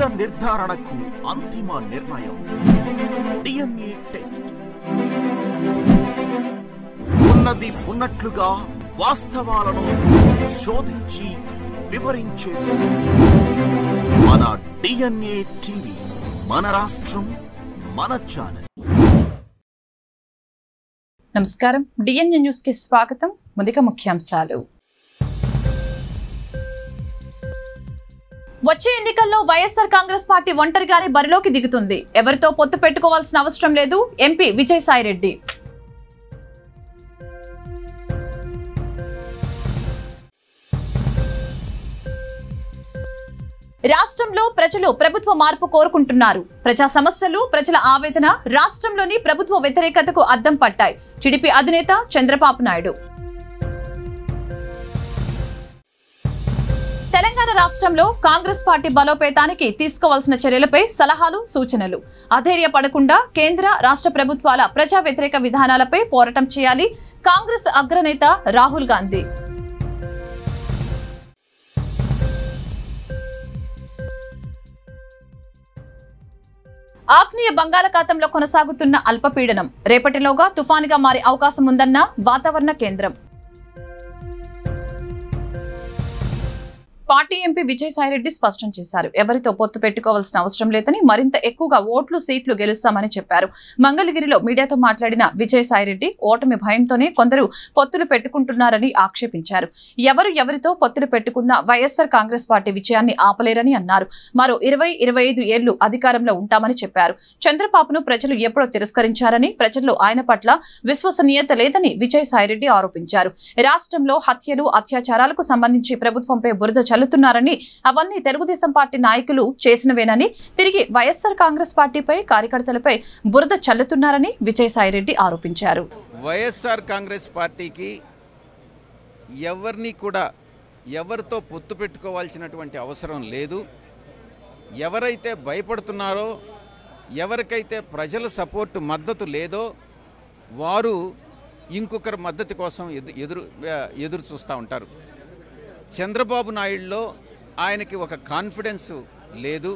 నిజ నిర్ధారణకు అంతిమ నిర్ణయం. DNA test. ఉన్నది ఉన్నట్లుగా వాస్తవాలను శోధించి వివరించే మన డిఎన్ఏ టీవీ మన రాష్ట్రం మన ఛానల్. నమస్కారం. డిఎన్ఏ న్యూస్కి స్వాగతం. ముందుగా ముఖ్యాంశాలు. వచ్చే ఎన్నికల్లో వైఎస్ఆర్ కాంగ్రెస్ పార్టీ ఒంటరిగానే బరిలోకి దిగుతుంది. ఎవరితో పొత్తు పెట్టుకోవాల్సిన అవసరం లేదు. ఎంపీ విజయసాయిరెడ్డి. రాష్ట్రంలో ప్రజలు ప్రభుత్వ మార్పు కోరుకుంటున్నారు. ప్రజా సమస్యలు ప్రజల ఆవేదన రాష్ట్రంలోని ప్రభుత్వ వ్యతిరేకతకు అద్దం పట్టాయి. టీడీపీ అధినేత చంద్రబాబు నాయుడు. తెలంగాణ రాష్ట్రంలో కాంగ్రెస్ పార్టీ బలోపేతానికి తీసుకోవాల్సిన చర్యలపై సలహాలు సూచనలు. అధైర్యపడకుండా కేంద్ర రాష్ట్ర ప్రభుత్వాల ప్రజా వ్యతిరేక విధానాలపై పోరాటం చేయాలి. కాంగ్రెస్ అగ్రనేత రాహుల్ గాంధీ. ఆగ్నేయ బంగాళాఖాతంలో కొనసాగుతున్న అల్పపీడనం. రేపటిలోగా తుఫానుగా మారే అవకాశం ఉందన్న వాతావరణ కేంద్రం. పార్టీ ఎంపీ విజయసాయిరెడ్డి స్పష్టం చేశారు. ఎవరితో పొత్తు పెట్టుకోవాల్సిన అవసరం లేదని మరింత ఎక్కువగా ఓట్లు సీట్లు గెలుస్తామని చెప్పారు. మంగళగిరిలో మీడియాతో మాట్లాడిన విజయసాయిరెడ్డి ఓటమి భయంతోనే కొందరు పొత్తులు పెట్టుకుంటున్నారని ఆక్షేపించారు. ఎవరు ఎవరితో పొత్తులు పెట్టుకున్న వైఎస్ఆర్ కాంగ్రెస్ పార్టీ విజయాన్ని ఆపలేరని అన్నారు. మరో ఇరవై ఇరవై ఐదు ఏళ్ళు అధికారంలో ఉంటామని చెప్పారు. చంద్రబాబును ప్రజలు ఎప్పుడో తిరస్కరించారని ప్రజల్లో ఆయన పట్ల విశ్వసనీయత లేదని విజయసాయిరెడ్డి ఆరోపించారు. రాష్ట్రంలో హత్యలు అత్యాచారాలకు సంబంధించి ప్రభుత్వంపై బురద చల్లుతున్నారని అవన్నీ తెలుగుదేశం పార్టీ నాయకులు చేసినవేనని తిరిగి వైఎస్ఆర్ కాంగ్రెస్ పార్టీపై కార్యకర్తలపై బురద చల్లుతున్నారని విజయసాయిరెడ్డి ఆరోపించారు. వైఎస్ఆర్ కాంగ్రెస్ పార్టీకి ఎవరిని కూడా ఎవరితో పొత్తు పెట్టుకోవాల్సినటువంటి అవసరం లేదు. ఎవరైతే భయపడుతున్నారో ఎవరికైతే ప్రజల సపోర్టు మద్దతు లేదో వారు ఇంకొకరి మద్దతు కోసం ఎదు ఎదురు ఎదురు చూస్తూ ఉంటారు. చంద్రబాబు నాయుడులో ఆయనకి ఒక కాన్ఫిడెన్స్ లేదు.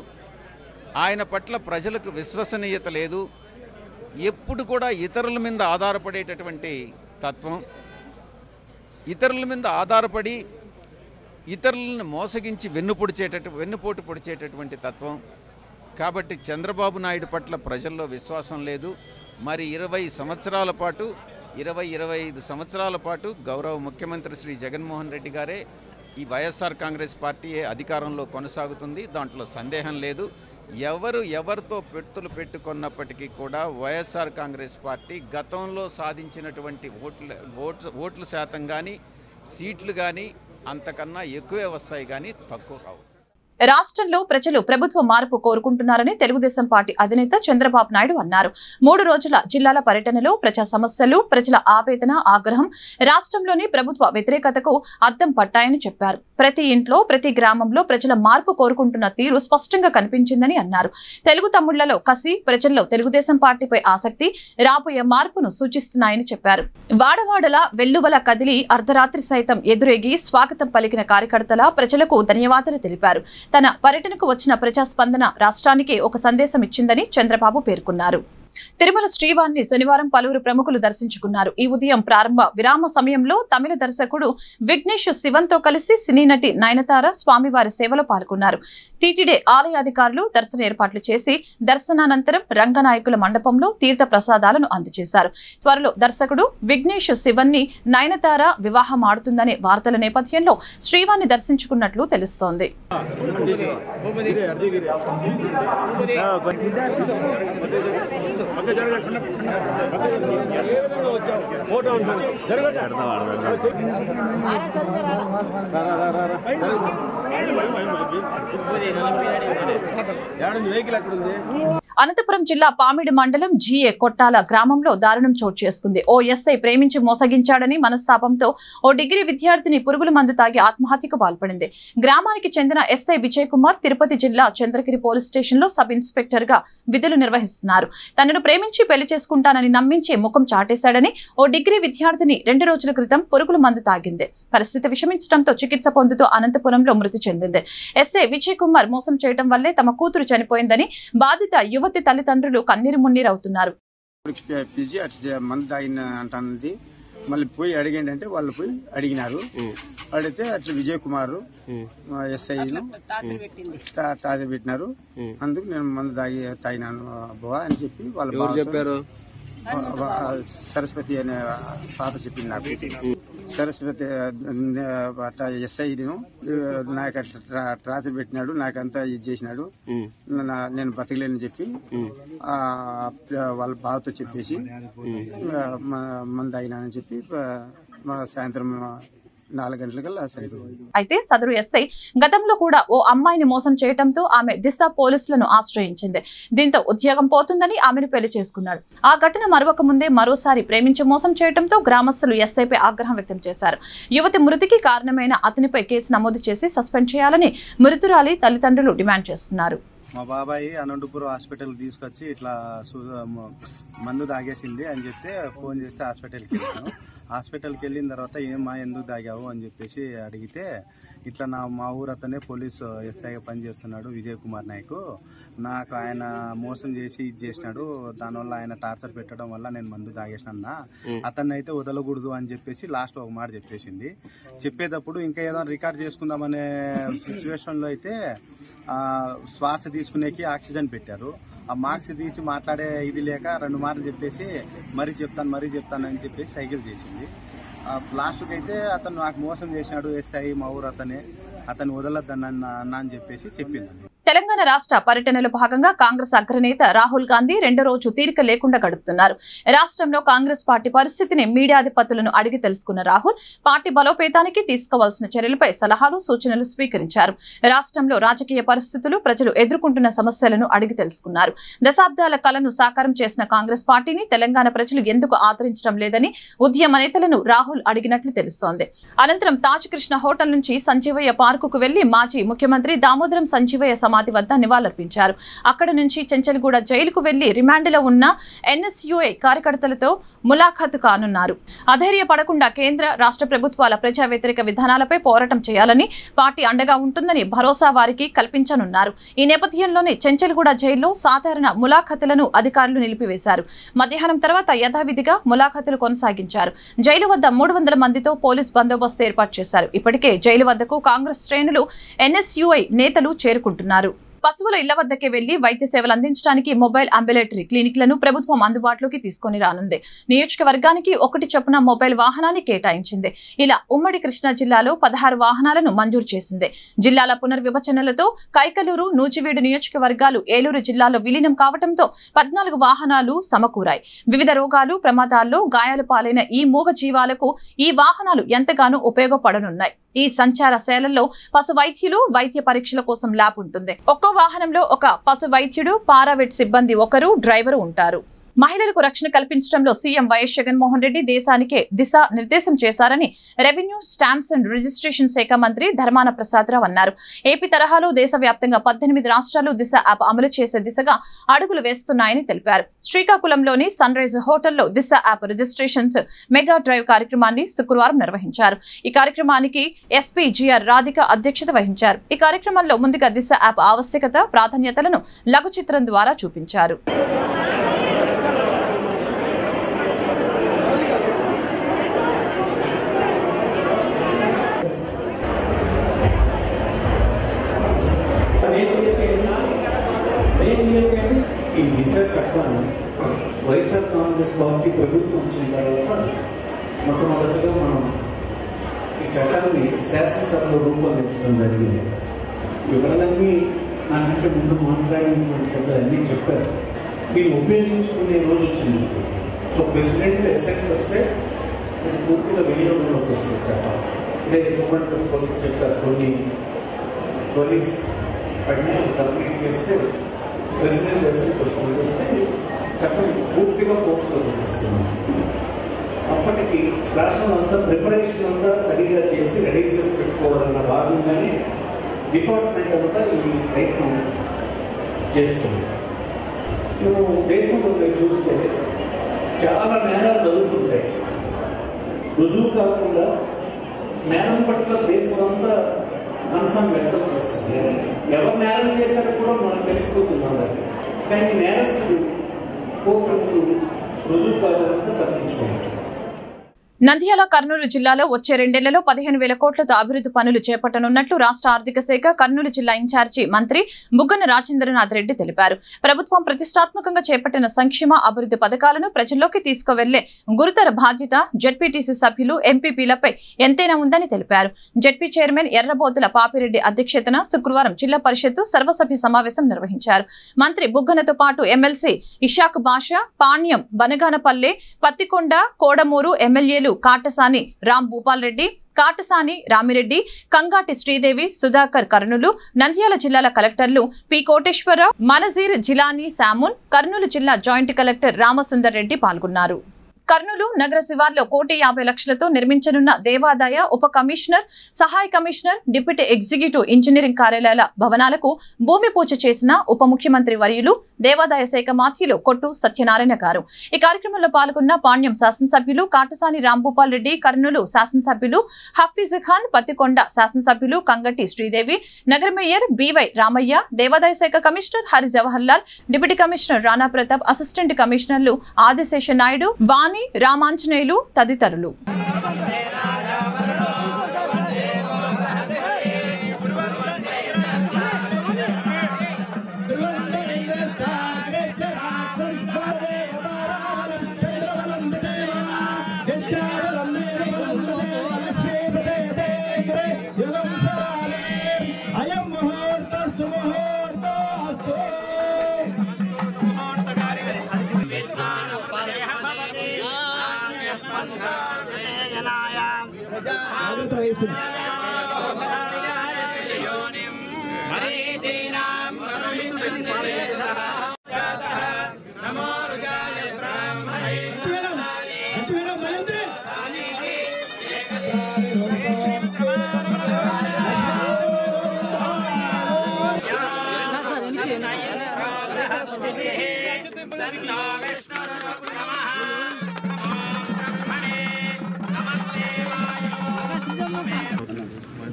ఆయన పట్ల ప్రజలకు విశ్వసనీయత లేదు. ఎప్పుడు కూడా ఇతరుల మీద ఆధారపడేటటువంటి తత్వం ఇతరుల మీద ఆధారపడి ఇతరులను మోసగించి వెన్ను పొడిచేటట్టు వెన్నుపోటు పొడిచేటటువంటి తత్వం. కాబట్టి చంద్రబాబు నాయుడు పట్ల ప్రజల్లో విశ్వాసం లేదు. మరి ఇరవై సంవత్సరాల పాటు ఇరవై ఇరవై ఐదు సంవత్సరాల పాటు గౌరవ ముఖ్యమంత్రి శ్రీ జగన్మోహన్ రెడ్డి గారే ఈ వైఎస్ఆర్ కాంగ్రెస్ పార్టీయే అధికారంలో కొనసాగుతుంది? దాంట్లో సందేహం లేదు. ఎవరు ఎవరితో పెట్టులు పెట్టుకున్నప్పటికీ కూడా వైఎస్ఆర్ కాంగ్రెస్ పార్టీ గతంలో సాధించినటువంటి ఓట్ల ఓట్ల ఓట్ల శాతం కానీ సీట్లు కానీ అంతకన్నా ఎక్కువే వస్తాయి కానీ తక్కువ రావు. రాష్ట్రంలో ప్రజలు ప్రభుత్వ మార్పు కోరుకుంటున్నారని తెలుగుదేశం పార్టీ అధినేత చంద్రబాబు నాయుడు అన్నారు. మూడు రోజుల జిల్లాల పర్యటనలో ప్రజా సమస్యలు ప్రజల ఆవేదన ఆగ్రహం రాష్ట్రంలోని ప్రభుత్వ వ్యతిరేకతకు అద్దం పట్టాయని చెప్పారు. ప్రతి ఇంట్లో ప్రతి గ్రామంలో ప్రజల మార్పు కోరుకుంటున్న తీరు స్పష్టంగా కనిపించిందని అన్నారు. తెలుగు తమ్ముళ్ళలో కసి ప్రజల్లో తెలుగుదేశం పార్టీపై ఆసక్తి రాబోయే మార్పును సూచిస్తున్నాయని చెప్పారు. వాడవాడల వెల్లువల కదిలి అర్ధరాత్రి సైతం ఎదురేగి స్వాగతం పలికిన కార్యకర్తల ప్రజలకు ధన్యవాదాలు తెలిపారు. తన పర్యటనకు వచ్చిన ప్రజాస్పందన రాష్ట్రానికే ఒక సందేశం ఇచ్చిందని చంద్రబాబు పేర్కొన్నారు. తిరుమల శ్రీవారిని శనివారం పలువురు ప్రముఖులు దర్శించుకున్నారు. ఈ ఉదయం ప్రారంభ విరామ సమయంలో తమిళ దర్శకుడు విఘ్నేష్ శివన్తో కలిసి సినీ నటి నయనతార స్వామివారి సేవలో పాల్గొన్నారు. టీటీడీ ఆలయ అధికారులు దర్శన ఏర్పాట్లు చేసి దర్శనానంతరం రంగనాయకుల మండపంలో తీర్థ ప్రసాదాలను అందజేశారు. త్వరలో దర్శకుడు విఘ్నేష్ శివన్ని నయనతార వివాహం ఆడుతుందనే వార్తల నేపథ్యంలో శ్రీవారిని దర్శించుకున్నట్లు తెలుస్తోంది. ఏడుంది వెహికల్ అక్కడ ఉంది అనంతపురం జిల్లా పామిడి మండలం జిఏ కొట్టాల గ్రామంలో దారుణం చోటు చేసుకుంది. ఓ ఎస్ఐ ప్రేమించి మోసగించాడని మనస్తాపంతో ఓ డిగ్రీ విద్యార్థిని పురుగుల మందు తాగి ఆత్మహత్యకు పాల్పడింది. గ్రామానికి చెందిన ఎస్ఐ విజయ్ కుమార్ తిరుపతి జిల్లా చంద్రగిరి పోలీస్ స్టేషన్లో సబ్ ఇన్స్పెక్టర్గా విధులు నిర్వహిస్తున్నారు. తనను ప్రేమించి పెళ్ళి చేసుకుంటానని నమ్మించి ముఖం చాటేశాడని ఓ డిగ్రీ విద్యార్థిని రెండు రోజుల క్రితం పురుగుల మందు తాగింది. పరిస్థితి విషమించడంతో చికిత్స పొందుతూ అనంతపురంలో మృతి చెందింది. ఎస్ఐ విజయ్ కుమార్ మోసం చేయడం వల్లే తమ కూతురు చనిపోయిందని బాధిత యువతి తల్లిదండ్రులు కన్నీరు మున్నీరవుతున్నారు మందు అంటానంది. మళ్ళీ పోయి అడిగండి అంటే వాళ్ళు పోయి అడిగినారు. అడిగితే అట్లా విజయ్ కుమార్ ఎస్ఐ టార్చర్ పెట్టినారు. అందుకు నేను మందు తాగి తాగినాను. బావా అని చెప్పి వాళ్ళు చెప్పారు? సరస్వతి అనే పాప చెప్పింది నాకు. సరస్వతి అట్లా ఎస్ఐ నాకు అట్లా టార్చర్ పెట్టినాడు నాకంతా ఇది చేసినాడు. నేను బతకలేని చెప్పి వాళ్ళ బావతో చెప్పేసి మందు తాగినానని చెప్పి సాయంత్రం అయితే సదరు ఎస్ఐ గతంలో కూడా ఓ అమ్మాయిని మోసం చేయడంతో ఆమె దిశ పోలీసులను ఆశ్రయించింది. దీంతో ఉద్యోగం పోతుందని ఆమెను పెళ్ళి చేసుకున్నాడు. ఆ ఘటన మరొక ముందే మరోసారి ప్రేమించి మోసం చేయడంతో గ్రామస్తులు ఎస్ఐపై ఆగ్రహం వ్యక్తం చేశారు. యువతి మృతికి కారణమైన అతనిపై కేసు నమోదు చేసి సస్పెండ్ చేయాలని మృతురాలి తల్లిదండ్రులు డిమాండ్ చేస్తున్నారు. మా బాబాయ్ అనంతపురం హాస్పిటల్ తీసుకొచ్చి ఇట్లా సు- మందు తాగేసింది అని చెప్తే ఫోన్ చేస్తే హాస్పిటల్కి వెళ్ళాను. హాస్పిటల్కి వెళ్ళిన తర్వాత ఏమా ఎందుకు తాగావు అని చెప్పేసి అడిగితే ఇట్లా నా మా ఊరు అతనే పోలీసు ఎస్ఐగా పనిచేస్తున్నాడు విజయ్ కుమార్ నాయక్. నాకు ఆయన మోసం చేసి ఇది చేసినాడు. దానివల్ల ఆయన టార్చర్ పెట్టడం వల్ల నేను మందు తాగేసిన అతన్ని అయితే వదలకూడదు అని చెప్పేసి లాస్ట్ ఒక మాట చెప్పేసింది. చెప్పేటప్పుడు ఇంకా ఏదో రికార్డ్ చేసుకుందామనే సిచ్యువేషన్లో అయితే ఆ, శ్వాస తీసుకునేకి ఆక్సిజన్ పెట్టారు. ఆ మార్క్స్ తీసి మాట్లాడే ఇది లేక రెండు మాటలు చెప్పేసి మరీ చెప్తాను మరీ చెప్తాను అని చెప్పేసి సైకిల్ చేసింది. లాస్ట్కి అయితే అతను నాకు మోసం చేసినాడు ఎస్ఐ మా ఊరు అతనే. అతను వదలొద్దన్న అన్న అని చెప్పేసి చెప్పింది తెలంగాణ రాష్ట్ర పర్యటనలో భాగంగా కాంగ్రెస్ అగ్రనేత రాహుల్ గాంధీ రెండో రోజు తీరిక లేకుండా గడుపుతున్నారు. రాష్ట్రంలో కాంగ్రెస్ పార్టీ పరిస్థితిని మీడియాధిపతులను అడిగి తెలుసుకున్న రాహుల్ పార్టీ బలోపేతానికి తీసుకోవాల్సిన చర్యలపై సలహాలు సూచనలు స్వీకరించారు. రాష్ట్రంలో రాజకీయ పరిస్థితులు ప్రజలు ఎదుర్కొంటున్న సమస్యలను అడిగి తెలుసుకున్నారు. దశాబ్దాల కలను సాకారం చేసిన కాంగ్రెస్ పార్టీని తెలంగాణ ప్రజలు ఎందుకు ఆదరించడం లేదని ఉద్యమ నేతలను రాహుల్ అడిగినట్లు తెలుస్తోంది. అనంతరం తాజ్ కృష్ణ హోటల్ నుంచి సంజీవయ్య పార్కుకు వెళ్ళి మాజీ ముఖ్యమంత్రి దామోదరం సంజీవయ్య సమాధి వద్ద నివాళులర్పించారు. అక్కడ నుంచి చెంచల్గూడ జైలుకు వెళ్ళి రిమాండ్లో ఉన్న ఎన్ఎస్యుఐ కార్యకర్తలతో ములాఖాతు కానున్నారు. అధైర్యపడకుండా కేంద్ర రాష్ట్ర ప్రభుత్వాల ప్రజా వ్యతిరేక విధానాలపై పోరాటం చేయాలని పార్టీ అండగా ఉంటుందని భరోసా వారికి కల్పించనున్నారు. ఈ నేపథ్యంలోనే చెంచల్గూడ జైల్లో సాధారణ ములాఖతులను అధికారులు నిలిపివేశారు. మధ్యాహ్నం తర్వాత యథావిధిగా ములాఖతులు కొనసాగించారు. జైలు వద్ద మూడు వందల మందితో పోలీస్ బందోబస్తు ఏర్పాటు చేశారు. ఇప్పటికే జైలు వద్దకు కాంగ్రెస్ శ్రేణులు ఎన్ఎస్యుఐ నేతలు చేరుకుంటున్నారు. పశువుల ఇళ్ళ వద్దకే వెళ్ళి వైద్య సేవలు అందించడానికి మొబైల్ అంబులేటరీ క్లినిక్లను ప్రభుత్వం అందుబాటులోకి తీసుకొని రానుంది. నియోజకవర్గానికి ఒకటి చొప్పున మొబైల్ వాహనాన్ని కేటాయించింది. ఇలా ఉమ్మడి కృష్ణా జిల్లాలో పదహారు వాహనాలను మంజూరు చేసింది. జిల్లాల పునర్విభజనలతో కైకలూరు నూజివీడు నియోజకవర్గాలు ఏలూరు జిల్లాలో విలీనం కావడంతో పద్నాలుగు వాహనాలు సమకూరాయి. వివిధ రోగాలు ప్రమాదాల్లో గాయాలు పాలైన ఈ మూగ జీవాలకు ఈ వాహనాలు ఎంతగానో ఉపయోగపడనున్నాయి. ఈ సంచార సేలల్లో పశు వైద్యులు వైద్య పరీక్షల కోసం ల్యాబ్ ఉంటుంది. ఒక్కో వాహనంలో ఒక పశు వైద్యుడు పారావెట్ సిబ్బంది ఒకరు డ్రైవరు ఉంటారు. మహిళలకు రక్షణ కల్పించడంలో సీఎం వైఎస్ జగన్మోహన్ రెడ్డి దేశానికే దిశ నిర్దేశం చేశారని రెవెన్యూ స్టాంప్స్ అండ్ రిజిస్ట్రేషన్ శాఖ మంత్రి ధర్మాన ప్రసాదరావు అన్నారు. ఏపీ తరహాలో దేశవ్యాప్తంగా పద్దెనిమిది రాష్ట్రాలు దిశ యాప్ అమలు చేసే దిశగా అడుగులు వేస్తున్నాయని తెలిపారు. శ్రీకాకుళంలోని సన్ రైజ్ హోటల్లో Disha app registrations mega drive కార్యక్రమాన్ని శుక్రవారం నిర్వహించారు. ఈ కార్యక్రమానికి ఎస్పీ జిఆర్ రాధిక అధ్యక్షత వహించారు. ఈ కార్యక్రమంలో ముందుగా దిశ యాప్ ఆవశ్యకత ప్రాధాన్యతలను లఘు చిత్రం ద్వారా చూపించారు. ఒకసారి దిశ వైఎస్ఆర్ కాంగ్రెస్ పార్టీ ప్రభుత్వం వచ్చిన తర్వాత మొట్టమొదటిగా మనం ఈ చట్టాన్ని శాసనసభలో రూపొందించడం జరిగింది. వివరాలన్నీ నాకంటే ముందు మాట్లాడినటువంటి పెద్ద అన్నీ చెప్పారు. దీన్ని ఉపయోగించుకునే రోజు వచ్చింది. ఒక ప్రెసిడెంట్ ఎసెక్ట్ వస్తే అది పూర్తిగా వినియోగంలోకి వస్తుంది చట్టం. అంటే పోలీస్ చెప్పారు కొన్ని పోలీస్ పడిన కంప్లీట్ చేస్తే ప్రెసిడెంట్ దర్శనం పుష్పం చట్టం పూర్తిగా ఫోర్స్లో వచ్చేస్తుంది అప్పటికి రాష్ట్రం అంతా ప్రిపరేషన్ అంతా సరిగా చేసి రెడీ చేసి పెట్టుకోవాలన్న భాగంగానే డిపార్ట్మెంట్ అంతా ఈ ప్రయత్నం చేస్తుంది. నువ్వు దేశంలో చూస్తే చాలా నేరాలు జరుగుతుంటాయి. రుజువు కాకుండా నేరం పట్ల దేశం అంతా కన్సర్న్ వ్యక్తం చేస్తుంది. ఎవరు నేరం చేశారో కూడా మనం తెలుసుకుంటున్నాం కానీ నేరస్తుడు కోర్టు ముందు రుజువు కావాలంతా తప్పించుకోవాలి. నంద్యాల కర్నూలు జిల్లాలో వచ్చే రెండేళ్ళలో పదిహేను వేల కోట్లతో అభివృద్ధి పనులు చేపట్టనున్నట్లు రాష్ట్ర ఆర్థిక శాఖ కర్నూలు జిల్లా ఇన్ఛార్జి మంత్రి బుగ్గన రాజేంద్రనాథ్ రెడ్డి తెలిపారు. ప్రభుత్వం ప్రతిష్టాత్మకంగా చేపట్టిన సంక్షేమ అభివృద్ధి పథకాలను ప్రజల్లోకి తీసుకువెళ్ళే గురుతర బాధ్యత జడ్పీటీసీ సభ్యులు ఎంపీపీలపై ఎంతైనా ఉందని తెలిపారు. జడ్పీ చైర్మన్ ఎర్రబోతుల పాపిరెడ్డి అధ్యక్షతన శుక్రవారం జిల్లా పరిషత్తు సర్వసభ్య సమావేశం నిర్వహించారు. మంత్రి బుగ్గనతో పాటు ఎమ్మెల్సీ ఇషాక్ బాషా పాణ్యం బనగానపల్లె పత్తికొండ కోడమూరు ఎమ్మెల్యేలు కాటసాని రామ్ భూపాల్ రెడ్డి కాటసాని రామిరెడ్డి కంగాటి శ్రీదేవి సుధాకర్ కర్నూలు నంద్యాల జిల్లాల కలెక్టర్లు పి. కోటేశ్వరరావు మనజీర్ జిలానీ శామున్ కర్నూలు జిల్లా జాయింట్ కలెక్టర్ రామసుందర్ రెడ్డి పాల్గొన్నారు. కర్నూలు నగర శివార్లో కోటి యాభై లక్షలతో నిర్మించనున్న దేవాదాయ ఉప కమిషనర్ సహాయ కమిషనర్ డిప్యూటీ ఎగ్జిక్యూటివ్ ఇంజనీరింగ్ కార్యాలయాల భవనాలకు భూమి పూజ చేసిన ఉప ముఖ్యమంత్రి వర్యులు దేవాదాయ శాఖ మాధ్యులు కొట్టు సత్యనారాయణ గారు. ఈ కార్యక్రమంలో పాల్గొన్న పాణ్యం శాసనసభ్యులు కాటసాని రాంభూపాల్ రెడ్డి కర్నూలు శాసనసభ్యులు హఫీజ్ ఖాన్ పత్తికొండ శాసనసభ్యులు కంగటి శ్రీదేవి నగర మేయర్ బివై రామయ్య దేవాదాయ శాఖ commissioner Hari Jawahar Lal deputy commissioner Rana Pratap assistant కమిషనర్లు ఆదిశేష నాయుడు వాణి రామాంజనేయులు తదితరులు. Jason.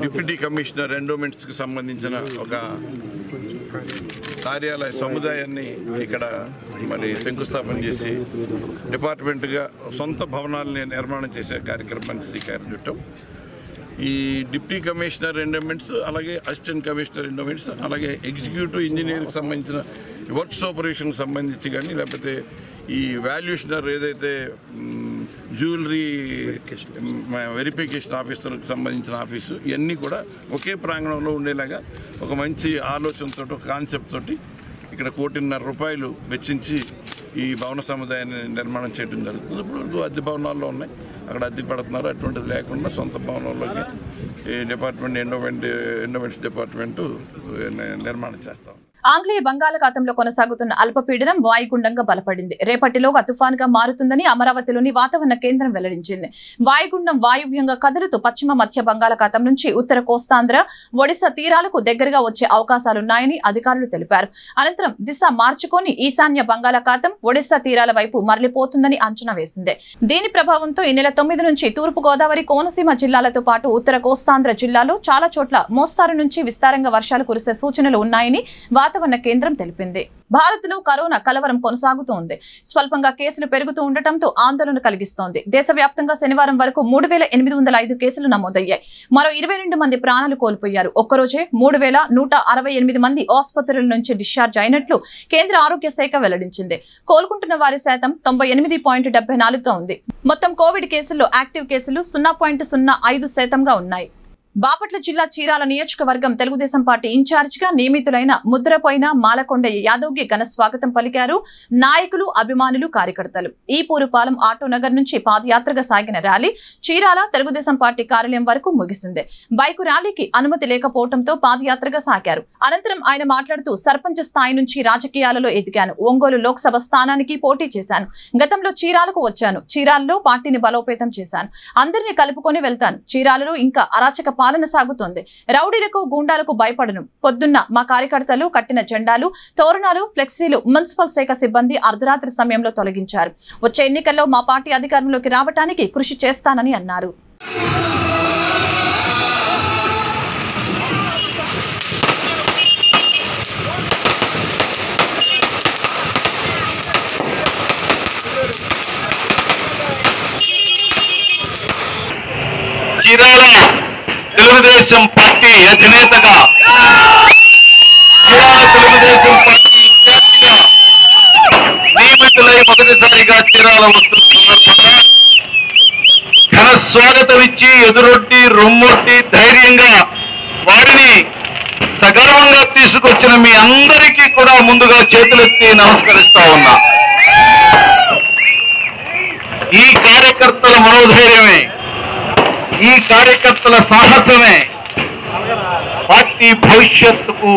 డిప్యూటీ కమిషనర్ ఎండోమెంట్స్కి సంబంధించిన ఒక కార్యాలయ సముదాయాన్ని ఇక్కడ మరి శంకుస్థాపన చేసి డిపార్ట్మెంట్గా సొంత భవనాలని నిర్మాణం చేసే కార్యక్రమానికి శ్రీకారం చుట్టాం. ఈ డిప్యూటీ కమిషనర్ ఎండోమెంట్స్ అలాగే అసిస్టెంట్ కమిషనర్ ఎండోమెంట్స్ అలాగే ఎగ్జిక్యూటివ్ ఇంజనీర్కి సంబంధించిన వర్క్ సూపర్విజన్కి సంబంధించి కానీ లేకపోతే ఈ వాల్యూషనర్ ఏదైతే జ్యువెలరీ వెరిఫికేషన్ ఆఫీసర్కి సంబంధించిన ఆఫీసు ఇవన్నీ కూడా ఒకే ప్రాంగణంలో ఉండేలాగా ఒక మంచి ఆలోచనతో ఒక కాన్సెప్ట్ తోటి ఇక్కడ కోటిన్నర రూపాయలు వెచ్చించి ఈ భవన సముదాయాన్ని నిర్మాణం చేయడం జరుగుతుంది. ఇప్పుడు అద్దె భవనాల్లో ఉన్నాయి. అక్కడ అద్దె పడుతున్నారు. అటువంటిది లేకుండా సొంత భవనంలోకి ఈ డిపార్ట్మెంట్ ఎండోమెంట్ ఎండోమెంట్స్ డిపార్ట్మెంటు నిర్మాణం చేస్తాం ఆంగ్లేయ బంగాళాఖాతంలో కొనసాగుతున్న అల్పపీడనం వాయుగుండంగా బలపడింది. రేపటిలోగా తుఫాన్గా మారుతుందని అమరావతిలోని వాతావరణ కేంద్రం వెల్లడించింది. వాయుగుండం వాయువ్యంగా కదులుతూ పశ్చిమ మధ్య బంగాళాఖాతం నుంచి ఉత్తర కోస్తాంధ్ర ఒడిశా తీరాలకు దగ్గరగా వచ్చే అవకాశాలున్నాయని అధికారులు తెలిపారు. అనంతరం దిశ మార్చుకొని ఈశాన్య బంగాళాఖాతం ఒడిశా తీరాల వైపు మరలిపోతుందని అంచనా వేసింది. దీని ప్రభావంతో ఈ నెల తొమ్మిది నుంచి తూర్పు గోదావరి కోనసీమ జిల్లాలతో పాటు ఉత్తర కోస్తాంధ్ర జిల్లాలో చాలా చోట్ల మోస్తారు నుంచి విస్తారంగా వర్షాలు కురిసే సూచనలు ఉన్నాయని వాతావరణ కేంద్రం తెలిపింది. భారత్లో కరోనా కలవరం కొనసాగుతూ ఉంది స్వల్పంగా కేసులు పెరుగుతూ ఉండటంతో ఆందోళన కలిగిస్తోంది. దేశవ్యాప్తంగా శనివారం వరకు మూడు వేల ఎనిమిది వందల ఐదు కేసులు నమోదయ్యాయి. మరో ఇరవై రెండు మంది ప్రాణాలు కోల్పోయారు. ఒక్కరోజే మూడు వేల నూట అరవై ఎనిమిది మంది ఆసుపత్రుల నుంచి డిశ్చార్జ్ అయినట్లు కేంద్ర ఆరోగ్య శాఖ వెల్లడించింది. కోలుకుంటున్న వారి శాతం తొంభై ఎనిమిది పాయింట్ డెబ్బై నాలుగుగా ఉంది. మొత్తం కోవిడ్ కేసుల్లో యాక్టివ్ కేసులు సున్నా పాయింట్ సున్నా ఐదు శాతంగా ఉన్నాయి. బాపట్ల జిల్లా చీరాల నియోజకవర్గం తెలుగుదేశం పార్టీ ఇన్ఛార్జ్గా నియమితులైన ముద్రపోయిన మాలకొండ యాదవ్కి ఘన స్వాగతం పలికారు నాయకులు అభిమానులు కార్యకర్తలు. ఈ పూరుపాలెం ఆటో నగర్ నుంచి పాదయాత్రగా సాగిన ర్యాలీ చీరాల తెలుగుదేశం పార్టీ కార్యాలయం వరకు ముగిసింది. బైకు ర్యాలీకి అనుమతి లేకపోవడంతో పాదయాత్రగా సాగారు. అనంతరం ఆయన మాట్లాడుతూ సర్పంచ్ స్థాయి నుంచి రాజకీయాలలో ఎదిగాను. ఒంగోలు లోక్సభ స్థానానికి పోటీ చేశాను. గతంలో చీరాలకు వచ్చాను. చీరాలలో పార్టీని బలోపేతం చేశాను. అందరినీ కలుపుకొని వెళ్తాను. చీరాలలో ఇంకా అరాచక పాలన సాగుతోంది. రౌడీలకు గూండాలకు భయపడను. పొద్దున్న మా కార్యకర్తలు కట్టిన జెండాలు తోరణాలు ఫ్లెక్సీలు మున్సిపల్ శాఖ సిబ్బంది అర్ధరాత్రి సమయంలో తొలగించారు. వచ్చే ఎన్నికల్లో మా పార్టీ అధికారంలోకి రావడానికి కృషి చేస్తానని అన్నారు. తెలుగుదేశం పార్టీ అధినేతగా. తెలుగుదేశం పార్టీ ఇన్ఛార్జిగా నియమితులై మొదటిసారిగా చీరాల వస్తున్న సందర్భంగా ఘన స్వాగతం ఇచ్చి ఎదురొట్టి రొమ్మొట్టి ధైర్యంగా వారిని సగర్వంగా తీసుకొచ్చిన మీ అందరికీ కూడా ముందుగా చేతులెత్తి నమస్కరిస్తా ఉన్నా. ఈ కార్యకర్తల మనోధైర్యమే. ఈ కార్యకర్తల సాహసమే. పార్టీ భవిష్యత్తుకు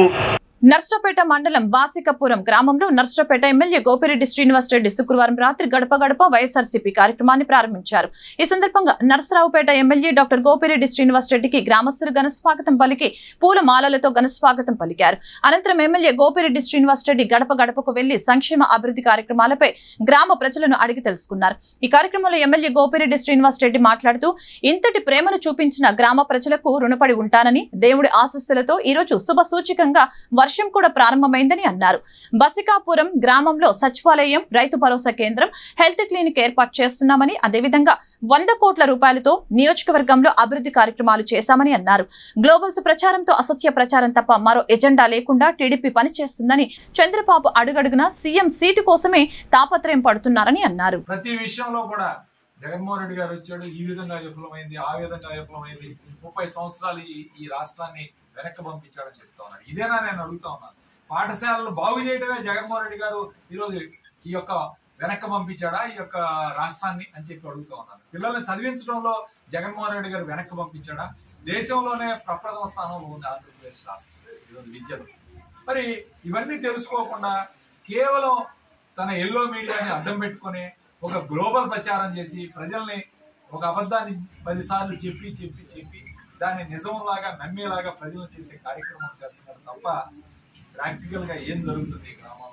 నర్సపేట మండలం వాసికపురం గ్రామంలో నర్సపేట ఎమ్మెల్యే గోపిరెడ్డి శ్రీనివాస్ రెడ్డి శుక్రవారం రాత్రి గడప గడప వైఎస్ఆర్సీపీ కార్యక్రమాన్ని ప్రారంభించారు. ఈ సందర్భంగా నర్సరావుపేట ఎమ్మెల్యే డాక్టర్ గోపిరెడ్డి శ్రీనివాస్ రెడ్డికి గ్రామస్తులు ఘన స్వాగతం పలికి పూలమాలలతో ఘనస్వాగతం ఘన స్వాగతం పలికారు. అనంతరం ఎమ్మెల్యే గోపిరెడ్డి శ్రీనివాస్ రెడ్డి గడప గడపకు వెళ్ళి సంక్షేమ అభివృద్ధి కార్యక్రమాలపై గ్రామ ప్రజలను అడిగి తెలుసుకున్నారు. ఈ కార్యక్రమంలో ఎమ్మెల్యే గోపిరెడ్డి శ్రీనివాస్ రెడ్డి మాట్లాడుతూ ఇంతటి ప్రేమను చూపించిన గ్రామ ప్రజలకు రుణపడి ఉంటానని దేవుడి ఆశస్సులతో ఈ రోజు శుభ సూచికంగా వర్ష కూడా ప్రారంభమైందని అన్నారు. బసికాపురం గ్రామంలో సచివాలయం రైతు భరోసా కేంద్రం హెల్త్ క్లినిక్ ఏర్పాటు చేస్తున్నామని అదేవిధంగా వంద కోట్ల రూపాయలతో నియోజకవర్గంలో అభివృద్ధి కార్యక్రమాలు చేశామని అన్నారు. గ్లోబల్స్ ప్రచారంతో అసత్య ప్రచారం తప్ప మరో ఎజెండా లేకుండా టీడీపీ పనిచేస్తుందని చంద్రబాబు అడుగడుగున సీఎం సీటు కోసమే తాపత్రయం పడుతున్నారని అన్నారు. ప్రతి విషయంలో కూడా జగన్మోహన్ రెడ్డి గారు వచ్చాడు. ఈ విధంగా విఫలమైంది ఆ విధంగా విఫలమైంది. ముప్పై సంవత్సరాలు ఈ రాష్ట్రాన్ని వెనక్కి పంపించాడని చెప్తా ఉన్నాడు ఇదేనా నేను అడుగుతా ఉన్నాను పాఠశాలలు బాగు చేయడమే జగన్మోహన్ రెడ్డి గారు ఈరోజు ఈ యొక్క వెనక్కి పంపించాడా? ఈ యొక్క రాష్ట్రాన్ని అని చెప్పి అడుగుతా ఉన్నాను పిల్లల్ని చదివించడంలో జగన్మోహన్ రెడ్డి గారు వెనక్కి పంపించాడా? దేశంలోనే ప్రప్రథమ స్థానంలో ఉంది ఆంధ్రప్రదేశ్ రాష్ట్రం ఈరోజు విద్యలో. మరి ఇవన్నీ తెలుసుకోకుండా కేవలం తన ఎల్లో మీడియాని అడ్డం పెట్టుకొని ఒక గ్లోబల్ ప్రచారం చేసి ప్రజల్ని ఒక అబద్ధాన్ని పదిసార్లు చెప్పి చెప్పి చెప్పి దాన్ని నిజంలాగా నమ్మేలాగా ప్రజలు చేసే కార్యక్రమం చేస్తున్నారు తప్ప ప్రాక్టికల్గా ఏం జరుగుతుంది గ్రామం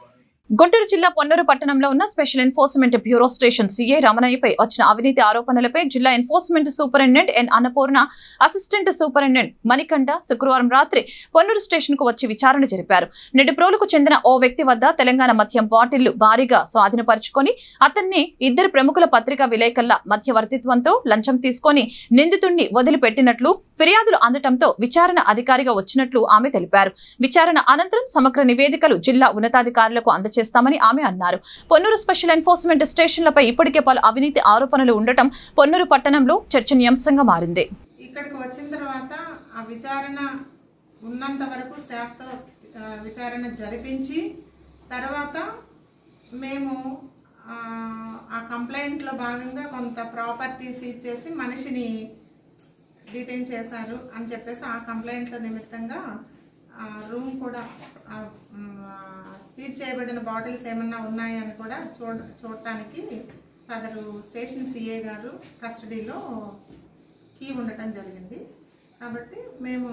గుంటూరు జిల్లా పొన్నూరు పట్టణంలో ఉన్న special enforcement bureau station CA రమణయ్యపై వచ్చిన అవినీతి ఆరోపణలపై జిల్లా enforcement superintendent N Annapurna assistant superintendent Manikanta శుక్రవారం రాత్రి పొన్నూరు స్టేషన్కు వచ్చి విచారణ జరిపారు. నెడుప్రోలుకు చెందిన ఓ వ్యక్తి వద్ద తెలంగాణ మద్యం బాటిళ్ళు భారీగా స్వాధీనపరుచుకొని అతన్ని ఇద్దరు ప్రముఖుల పత్రికా విలేకరుల మధ్యవర్తిత్వంతో లంచం తీసుకొని నిందితుడిని వదిలిపెట్టినట్లు ఫిర్యాదులు అందటంతో విచారణ అధికారిగా వచ్చినట్లు ఆమె తెలిపారు. విచారణ అనంతరం సమగ్ర నివేదికలు జిల్లా ఉన్నతాధికారులకు చేస్తామని ఆమె అన్నారు. పొన్నూరు స్పెషల్ ఎన్ఫోర్స్మెంట్ స్టేషన్లపై ఇప్పటికే పలు అవినీతి ఆరోపణలు ఉండటం పొన్నూరు పట్టణంలో చర్చనీయాంశంగా మారింది. ఇక్కడికి వచ్చిన తర్వాత ఆ విచారణ ఉన్నంత వరకు స్టాఫ్తో విచారణ జరిపించి తర్వాత మేము ఆ, కంప్లైంట్లో భాగంగా కొంత ప్రాపర్టీస్ ఇచ్చేసి మనిషిని డిటైన్ చేశారు అని చెప్పేసి ఆ కంప్లైంట్ల నిమిత్తంగా రూమ్ కూడా సీజ్ చేయబడిన బాటిల్స్ ఏమన్నా ఉన్నాయని కూడా చూడ చూడటానికి సదరు స్టేషన్ సిఏ గారు కస్టడీలో కీ ఉండటం జరిగింది. కాబట్టి మేము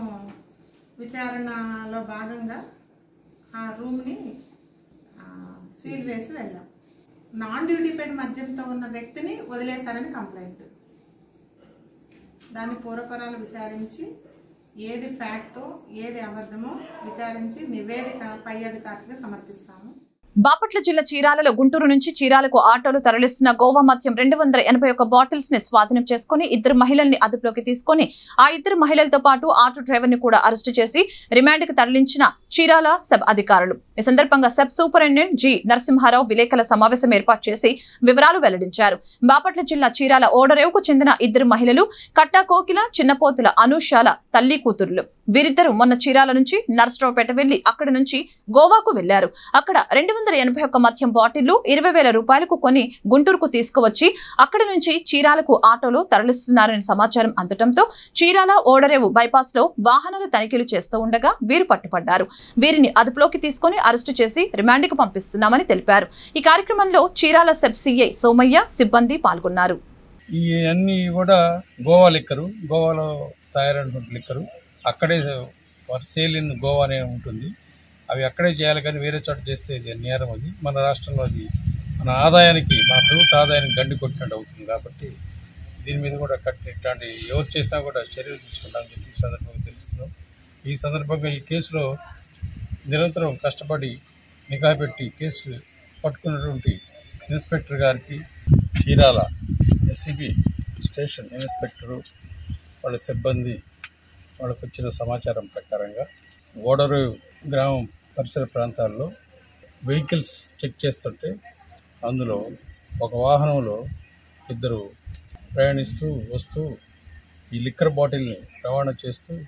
విచారణలో భాగంగా ఆ రూమ్ని సీల్ వేసి వెళ్ళాం. నాన్ డ్యూటీ పెయిడ్ మద్యంతో ఉన్న వ్యక్తిని వదిలేశారని కంప్లైంట్. దాని పూర్వపరాలు విచారించి ఏది ఫ్యాక్టో ఏది అబద్ధమో విచారించి నివేదిక పై అధికారికి సమర్పిస్తాను బాపట్ల జిల్లా చీరాలలో గుంటూరు నుంచి చీరాలకు ఆటోలు తరలిస్తున్న గోవా మద్యం రెండు వందల ఎనభై ఒక్క బాటిల్స్ని స్వాధీనం చేసుకుని ఇద్దరు మహిళల్ని అదుపులోకి తీసుకుని ఆ ఇద్దరు మహిళలతో పాటు ఆటో డ్రైవర్ని కూడా అరెస్టు చేసి రిమాండ్కి తరలించిన చీరాల సబ్ అధికారులు. ఈ సందర్భంగా సబ్ సూపరింటెండెంట్ జి నరసింహారావు విలేకరుల సమావేశం ఏర్పాటు చేసి వివరాలు వెల్లడించారు. బాపట్ల జిల్లా చీరాల ఓడరేవుకు చెందిన ఇద్దరు మహిళలు కట్టా కోకిల చిన్నపోతుల అనూషాల తల్లి కూతురులు. వీరిద్దరూ మొన్న చీరాల నుంచి నర్సరావుపేట వెళ్ళి అక్కడి నుంచి గోవాకు వెళ్ళారు అక్కడ రెండు వందల ఎనభై ఒక్క మద్యం బాటిళ్ళు ఇరవై వేల రూపాయలకు కొని గుంటూరుకు తీసుకువచ్చి అక్కడి నుంచి చీరాలకు ఆటోలో తరలిస్తున్నారని సమాచారం అందటంతో చీరాల ఓడరేవు బైపాస్లో వాహనాల తనిఖీలు చేస్తూ ఉండగా వీరు పట్టుపడ్డారు. వీరిని అదుపులోకి తీసుకుని అరెస్టు చేసి రిమాండ్కు పంపిస్తున్నామని తెలిపారు. ఈ కార్యక్రమంలో చీరాల సెబ్ సిఐ సోమయ్య సిబ్బంది పాల్గొన్నారు. ఇవన్నీ కూడా గోవా లిక్కరు గోవాలో తయారైనటువంటి లిక్కరు. అక్కడే సేల్ ఇన్ గోవా అనే ఉంటుంది. అవి అక్కడే చేయాలి కానీ వేరే చోట చేస్తే ఇది నేరం అది. మన రాష్ట్రంలో అది మన ఆదాయానికి మన ప్రభుత్వ ఆదాయానికి గండి కొట్టినట్టు అవుతుంది కాబట్టి దీని మీద కూడా కట్టి ఇట్లాంటి ఎవరు చేసినా కూడా చర్యలు తీసుకుంటామని చెప్పి ఈ సందర్భంగా తెలుస్తున్నాం. ఈ సందర్భంగా ఈ కేసులో నిరంతరం కష్టపడి నిఘా పెట్టి కేసు పట్టుకున్నటువంటి ఇన్స్పెక్టర్ గారికి చీరాల ఎస్సీబీ స్టేషన్ ఇన్స్పెక్టరు వాళ్ళ సిబ్బంది వాళ్ళకు వచ్చిన సమాచారం ప్రకారంగా ఓడరు గ్రామం పరిసర ప్రాంతాల్లో వెహికల్స్ చెక్ చేస్తుంటే అందులో ఒక వాహనంలో ఇద్దరు ప్రయాణిస్తూ వస్తూ ఈ లిక్కర్ బాటిల్ని రవాణా చేస్తూ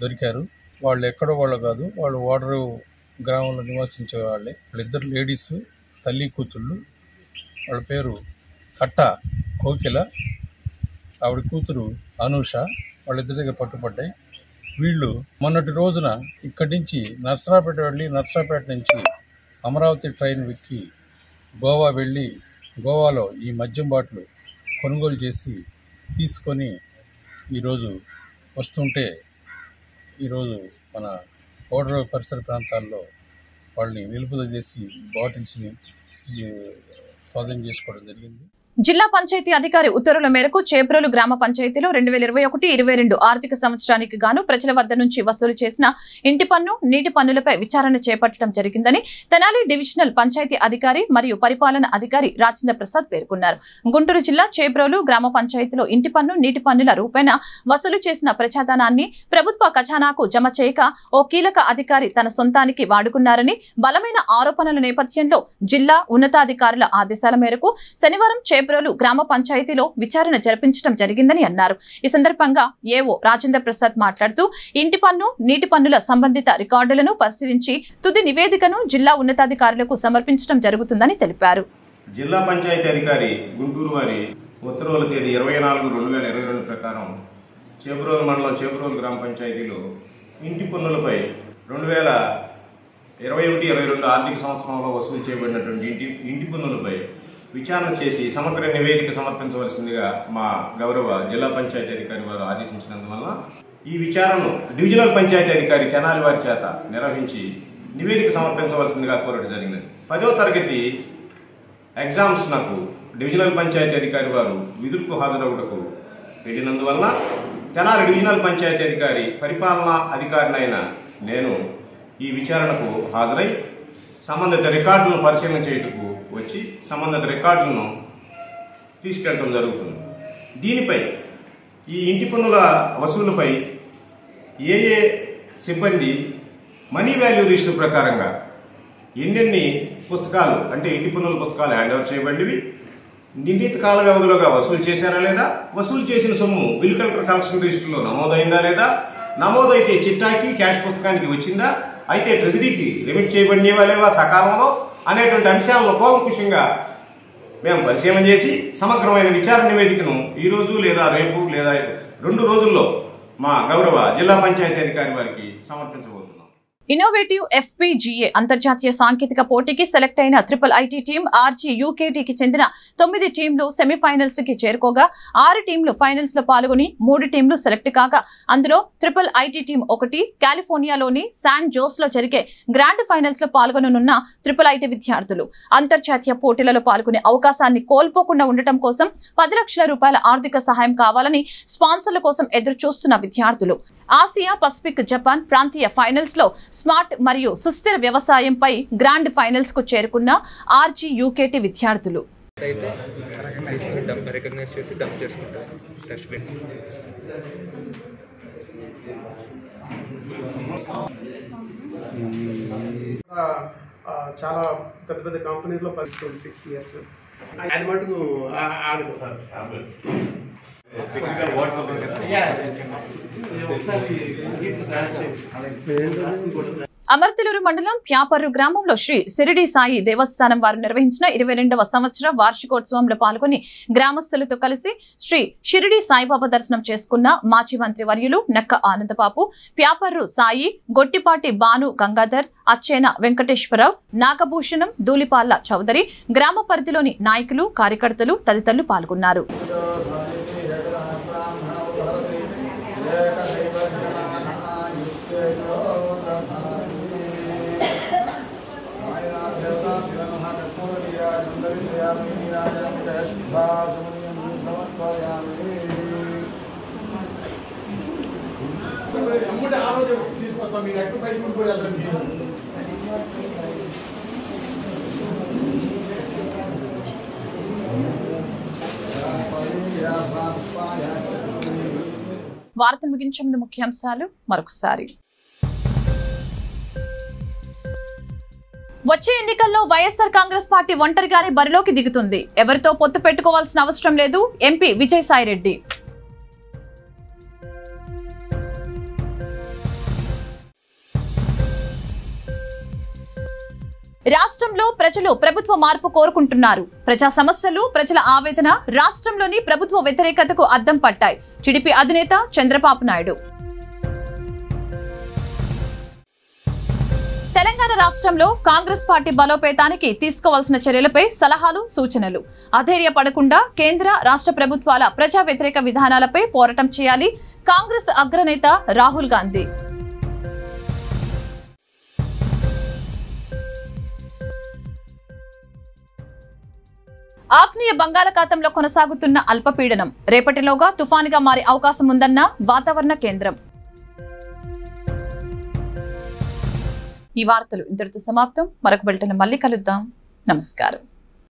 దొరికారు. వాళ్ళు ఎక్కడో వాళ్ళు కాదు వాళ్ళు ఓడరు గ్రామంలో నివసించే వాళ్ళే. వాళ్ళిద్దరు లేడీస్ తల్లి కూతుళ్ళు. వాళ్ళ పేరు కట్ట కోకిల ఆవిడ కూతురు అనూష. వాళ్ళిద్దరి దగ్గర పట్టుపడ్డాయి వీళ్ళు మొన్నటి రోజున ఇక్కడి నుంచి నర్సరాపేట వెళ్ళి నర్సరాపేట నుంచి అమరావతి ట్రైన్ ఎక్కి గోవా వెళ్ళి గోవాలో ఈ మద్యం బాట్లు కొనుగోలు చేసి తీసుకొని ఈరోజు వస్తుంటే ఈరోజు మన ఓడర పరిసర ప్రాంతాల్లో వాళ్ళని నిలుపుదల చేసి బాటిల్స్ని స్వాధీనం చేసుకోవడం జరిగింది. జిల్లా పంచాయతీ అధికారి ఉత్తర్వుల మేరకు చేబ్రోలు గ్రామ పంచాయతీలో రెండు వేల ఇరవై ఒకటి ఇరవై రెండు ఆర్థిక సంవత్సరానికి గాను ప్రజల వద్ద నుంచి వసూలు చేసిన ఇంటి పన్ను నీటి పన్నులపై విచారణ చేపట్టడం జరిగిందని తెనాలి డివిజనల్ పంచాయతీ అధికారి మరియు పరిపాలన అధికారి రాజేంద్ర ప్రసాద్ పేర్కొన్నారు. గుంటూరు జిల్లా చేబ్రోలు గ్రామ పంచాయతీలో ఇంటి పన్ను నీటి పన్నుల రూపేణ వసూలు చేసిన ప్రజాధనాన్ని ప్రభుత్వ ఖజానాకు జమ చేయక ఓ కీలక అధికారి తన సొంతానికి వాడుకున్నారని బలమైన ఆరోపణల నేపథ్యంలో జిల్లా ఉన్నతాధికారుల ఆదేశాల మేరకు శనివారం చే చేబ్రోలు గ్రామ పంచాయతీలో విచారణ జరిపించడం జరిగిందని అన్నారు. ఈ సందర్భంగా ఏవో రాజేంద్ర ప్రసాద్ మాట్లాడుతూ ఇంటి పన్ను నీటి పన్నుల సంబంధిత రికార్డులను పరిశీలించి తుది నివేదికను జిల్లా ఉన్నతాధికారులకు సమర్పించడం జరుగుతుందని తెలిపారు. జిల్లా పంచాయతీ అధికారి గుంటూరు వారి ఉత్తర్వుల తేదీ ఇరవై నాలుగు రెండు వేల ఇరవై రెండు ప్రకారం చేబ్రోలు మండలం చేబ్రోలు గ్రామ పంచాయతీలో ఇంటి పన్నులపై రెండు వేల ఇరవై ఒకటి ఇరవై రెండు ఆర్థిక సంవత్సరంలో వసూలు చేయబడినటువంటి ఇంటి ఇంటి పన్నులపై విచారణ చేసి సమగ్ర నివేదిక సమర్పించవలసిందిగా మా గౌరవ జిల్లా పంచాయతీ అధికారి వారు ఆదేశించినందువల్ల ఈ విచారణను డివిజనల్ పంచాయతీ అధికారి తెనాలి వారి చేత నిర్వహించి నివేదిక సమర్పించవలసిందిగా కోరడం జరిగినది. పదో తరగతి ఎగ్జామ్స్ నాకు డివిజనల్ పంచాయతీ అధికారి వారు విధులకు హాజరవుటకు వెళ్ళినందువల్ల తెనాలి డివిజనల్ పంచాయతీ అధికారి పరిపాలనా అధికారినైన నేను ఈ విచారణకు హాజరై సంబంధిత రికార్డులను పరిశీలన చేయుటకు వచ్చి సంబంధిత రికార్డులను తీసుకెళ్ళడం జరుగుతుంది. దీనిపై ఈ ఇంటి పన్నుల వసూలుపై ఏ ఏ సిబ్బంది మనీ వాల్యూ రిజిస్టర్ ప్రకారంగా ఎన్నెన్ని పుస్తకాలు అంటే ఇంటి పన్నుల పుస్తకాలు హ్యాండ్ ఓవర్ చేయబడినవి నిర్ణీత కాల వ్యవధిలోగా వసూలు చేశారా లేదా వసూలు చేసిన సొమ్ము బిల్ కలెక్టర్ కలెక్షన్ రిజిస్టర్లో నమోదైందా లేదా నమోదైతే చిట్టాకి క్యాష్ పుస్తకానికి వచ్చిందా అయితే ట్రెజరీకి లిమిట్ చేయబడినవా లేవా సకాలంలో అనేటువంటి అంశాలను కూలంకుషంగా మేము పరిశీలన చేసి సమగ్రమైన విచారణ నివేదికను ఈ రోజు లేదా రేపు లేదా రెండు రోజుల్లో మా గౌరవ జిల్లా పంచాయతీ అధికారి వారికి సమర్పించబోతున్నాం. ఇన్నోవేటివ్ ఎఫ్పిజిఏ అంతర్జాతీయ సాంకేతిక పోటీకి సెలెక్ట్ అయిన ట్రిపుల్ ఐటీ టీం ఆర్జీ యూకేటీకి చెందిన తొమ్మిది టీంలు సెమీఫైనల్స్కి చేరుకోగా ఆరు టీంలు ఫైనల్స్లో పాల్గొని మూడు టీంలు సెలెక్ట్ కాగా అందులో ట్రిపుల్ ఐటీ టీం ఒకటి కాలిఫోర్నియాలోని శాన్ జోస్లో జరిగే గ్రాండ్ ఫైనల్స్లో పాల్గొననున్న ట్రిపుల్ ఐటీ విద్యార్థులు. అంతర్జాతీయ పోటీలలో పాల్గొనే అవకాశాన్ని కోల్పోకుండా ఉండటం కోసం పది లక్షల రూపాయల ఆర్థిక సహాయం కావాలని స్పాన్సర్ల కోసం ఎదురు చూస్తున్న విద్యార్థులు. ఆసియా పసిఫిక్ జపాన్ ప్రాంతీయ ఫైనల్స్లో స్మార్ట్ మరియు సుస్థిర వ్యవసాయంపై గ్రాండ్ ఫైనల్స్కు చేరుకున్న ఆర్జీ యూకేటి విద్యార్థులు. చాలా పెద్ద పెద్ద కంపెనీలో పరిస్థితి సిక్స్ ఇయర్స్ అది మటుకు ఆ- ఒకసారి చేయండి. అమర్తిలూరు మండలం ప్యాపర్రు గ్రామంలో శ్రీ సిరిడి సాయి దేవస్థానం వారు నిర్వహించిన ఇరవై రెండవ సంవత్సర వార్షికోత్సవంలో పాల్గొని గ్రామస్తులతో కలిసి శ్రీ షిరిడి సాయిబాబా దర్శనం చేసుకున్న మాజీ మంత్రి వర్యులు నక్క ఆనందబాబు ప్యాపర్రు సాయి గొట్టిపాటి బాను గంగాధర్ అచ్చేన వెంకటేశ్వరరావు నాగభూషణం ధూళిపాల్ల చౌదరి గ్రామ పరిధిలోని నాయకులు కార్యకర్తలు తదితరులు పాల్గొన్నారు. మీరు ఎక్కడ బయట కూడా వెళ్తారు వార్తలు ముగించే ముందు ముఖ్యాంశాలు మరొకసారి. వచ్చే ఎన్నికల్లో వైఎస్ఆర్ కాంగ్రెస్ పార్టీ ఒంటరిగానే బరిలోకి దిగుతుంది. ఎవరితో పొత్తు పెట్టుకోవాల్సిన అవసరం లేదు. ఎంపీ విజయసాయిరెడ్డి. రాష్ట్రంలో ప్రజలు ప్రభుత్వ మార్పు కోరుకుంటున్నారు. ప్రజా సమస్యలు ప్రజల ఆవేదన రాష్ట్రంలోని ప్రభుత్వ వ్యతిరేకతకు అద్దం పట్టాయి. టీడీపీ అధినేత చంద్రబాబు నాయుడు. తెలంగాణ రాష్ట్రంలో కాంగ్రెస్ పార్టీ బలోపేతానికి తీసుకోవాల్సిన చర్యలపై సలహాలు సూచనలు. అధైర్యపడకుండా కేంద్ర రాష్ట్ర ప్రభుత్వాల ప్రజా వ్యతిరేక విధానాలపై పోరాటం చేయాలి కాంగ్రెస్ అగ్రనేత రాహుల్ గాంధీ. ఆగ్నేయ బంగాళాఖాతంలో కొనసాగుతున్న అల్పపీడనం. రేపటిలోగా తుఫానుగా మారే అవకాశం ఉందన్న వాతావరణ కేంద్రం. ఈ వార్తలు ఇంతటితో సమాప్తం. మరొక బులెటిన్ మళ్ళీ కలుద్దాం. నమస్కారం.